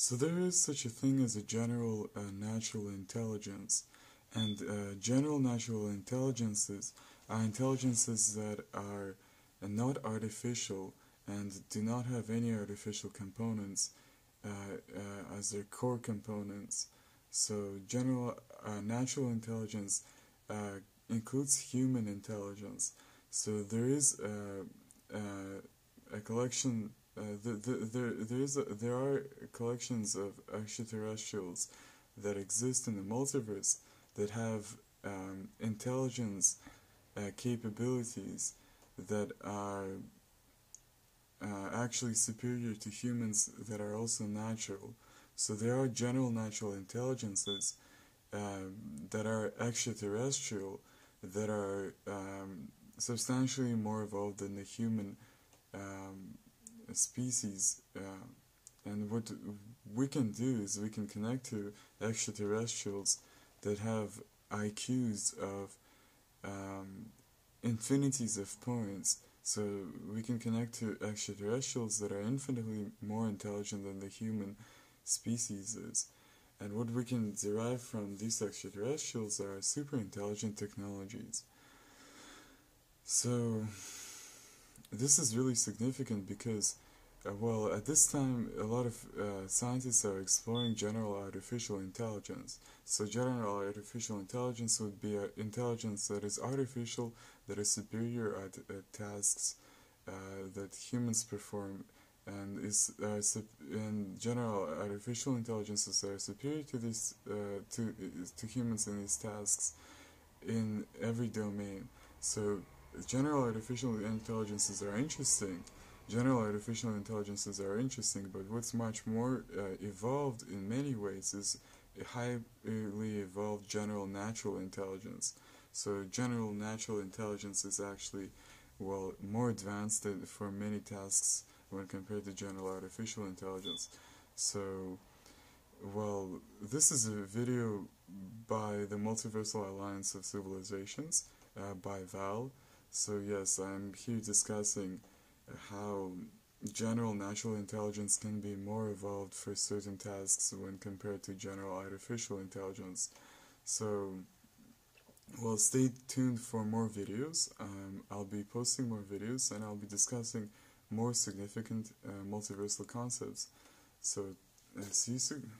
So there is such a thing as a general uh, natural intelligence, and uh, general natural intelligences are intelligences that are not artificial and do not have any artificial components uh, uh, as their core components. So general uh, natural intelligence includes human intelligence. So there is a collection uh, the, the, there, there, is a, there are collections of extraterrestrials that exist in the multiverse that have um, intelligence uh, capabilities that are uh, actually superior to humans that are also natural. So there are general natural intelligences um, that are extraterrestrial that are um, substantially more evolved than the human um, species. Uh, and what we can do is we can connect to extraterrestrials that have IQs of um, infinities of points. So we can connect to extraterrestrials that are infinitely more intelligent than the human species is. And what we can derive from these extraterrestrials are super intelligent technologies. So this is really significant because, uh, well, at this time, a lot of uh, scientists are exploring general artificial intelligence. So, general artificial intelligence would be intelligence that is artificial, that is superior at, tasks uh, that humans perform, and is uh, general artificial intelligences are superior to these uh, to to humans in these tasks in every domain. So general artificial intelligences are interesting. General artificial intelligences are interesting, but what's much more uh, evolved in many ways is a highly evolved general natural intelligence. So general natural intelligence is actually, well, more advanced for many tasks when compared to general artificial intelligence. So, well, this is a video by the Multiversal Alliance of Civilizations uh, by Val. So yes, I'm here discussing how general natural intelligence can be more evolved for certain tasks when compared to general artificial intelligence. So, well, stay tuned for more videos. Um, I'll be posting more videos and I'll be discussing more significant uh, multiversal concepts. So, uh, see you soon.